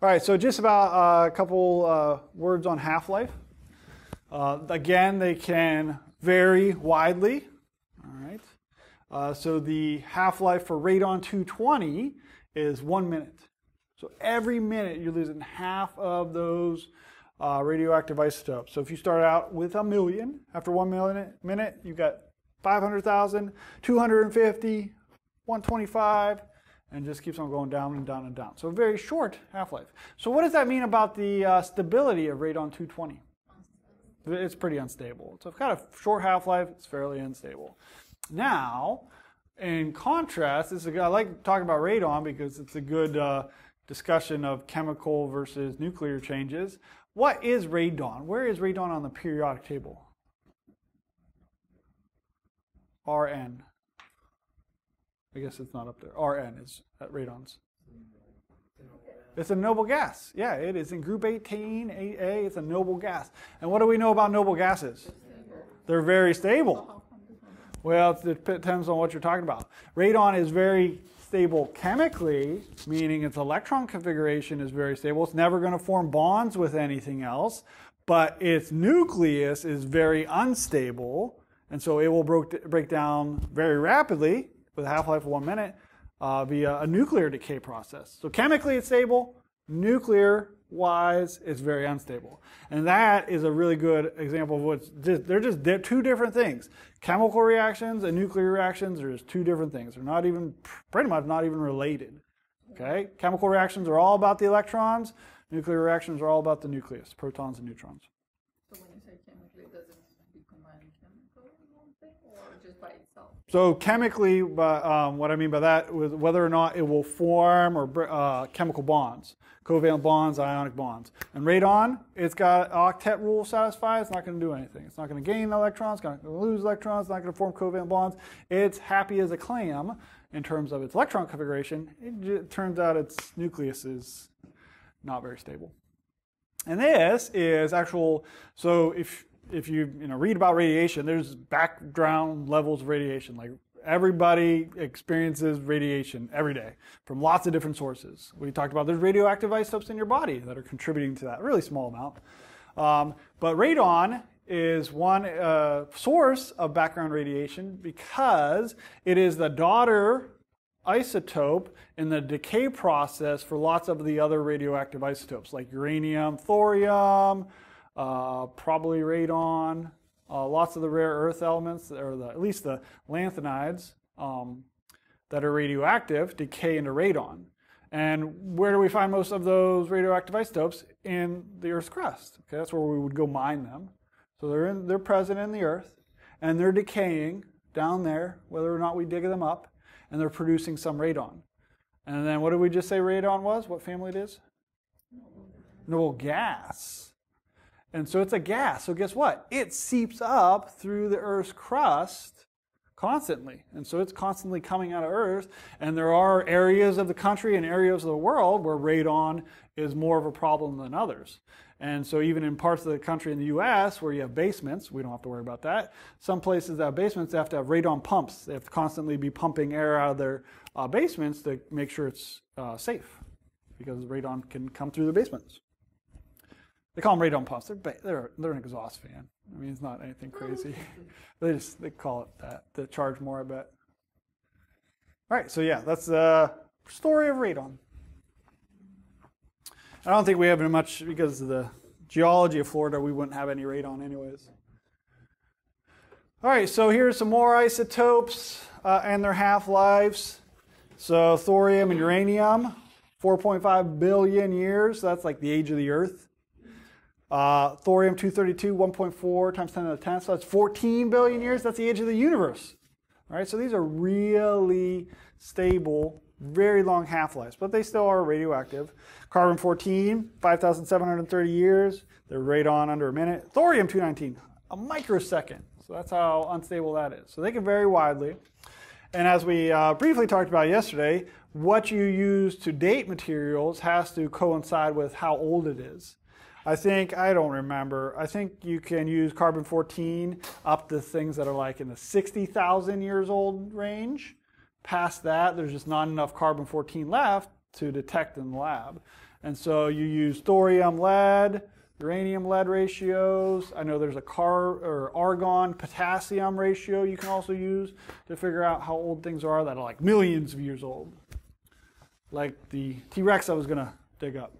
All right, so just about uh, a couple uh, words on half-life. Uh, again, they can vary widely. All right. Uh, so the half-life for radon 220 is one minute. So every minute you're losing half of those uh, radioactive isotopes. So if you start out with a million, after one minute, minute you've got 500,000, 250, 125, and just keeps on going down and down and down. So very short half-life. So what does that mean about the uh, stability of radon 220? It's pretty unstable. So it's got a short half-life, it's fairly unstable. Now, in contrast, this is I like talking about radon because it's a good uh, discussion of chemical versus nuclear changes. What is radon? Where is radon on the periodic table? Rn. I guess it's not up there. Rn is at radons. It's a noble gas. Yeah, it is in group 18, 8A. It's a noble gas. And what do we know about noble gases? They're very stable. Well, it depends on what you're talking about. Radon is very stable chemically, meaning its electron configuration is very stable. It's never going to form bonds with anything else, but its nucleus is very unstable, and so it will break down very rapidly with a half-life of one minute uh, via a nuclear decay process. So chemically it's stable, nuclear wise it's very unstable. And that is a really good example of what's just, they're just two different things. Chemical reactions and nuclear reactions are just two different things. They're not even, pretty much not even related. Okay? Chemical reactions are all about the electrons. Nuclear reactions are all about the nucleus, protons and neutrons. So when you say chemically, does it be combining itself? So chemically, um, what I mean by that is whether or not it will form or uh, chemical bonds, covalent bonds, ionic bonds. And radon, it's got octet rule satisfied. It's not going to do anything. It's not going to gain electrons. It's going to lose electrons. It's not going to form covalent bonds. It's happy as a clam in terms of its electron configuration. It turns out its nucleus is not very stable. And this is actual. So if if you you know read about radiation, there's background levels of radiation. Like everybody experiences radiation every day from lots of different sources. We talked about there's radioactive isotopes in your body that are contributing to that, really small amount. Um, but radon is one uh, source of background radiation because it is the daughter isotope in the decay process for lots of the other radioactive isotopes like uranium, thorium, uh, probably radon, uh, lots of the rare earth elements, or the, at least the lanthanides um, that are radioactive, decay into radon. And where do we find most of those radioactive isotopes? In the Earth's crust. Okay, that's where we would go mine them. So they're, in, they're present in the Earth, and they're decaying down there, whether or not we dig them up, and they're producing some radon. And then what did we just say radon was? What family it is? Noble gas. And so it's a gas. So guess what? It seeps up through the Earth's crust constantly. And so it's constantly coming out of Earth. And there are areas of the country and areas of the world where radon is more of a problem than others. And so even in parts of the country in the US where you have basements, we don't have to worry about that. Some places that have basements, they have to have radon pumps. They have to constantly be pumping air out of their uh, basements to make sure it's uh, safe because radon can come through the basements. They call them radon pumps. They're, they're, they're an exhaust fan. I mean, it's not anything crazy. they just they call it that They charge more, I bet. All right, so yeah, that's the story of radon. I don't think we have much because of the geology of Florida. We wouldn't have any radon anyways. All right, so here's some more isotopes uh, and their half-lives. So thorium and uranium, 4.5 billion years. That's like the age of the Earth. Uh, thorium 232, 1.4 times 10 to the 10, so that's 14 billion years. That's the age of the universe. All right, so these are really stable, very long half-lives, but they still are radioactive. Carbon 14, 5,730 years. They're radon under a minute. Thorium 219, a microsecond. So that's how unstable that is. So they can vary widely. And as we uh, briefly talked about yesterday, what you use to date materials has to coincide with how old it is. I think, I don't remember, I think you can use carbon 14 up to things that are like in the 60,000 years old range. Past that, there's just not enough carbon 14 left to detect in the lab. And so you use thorium lead, uranium lead ratios. I know there's a car or argon potassium ratio you can also use to figure out how old things are that are like millions of years old. Like the T Rex I was going to dig up.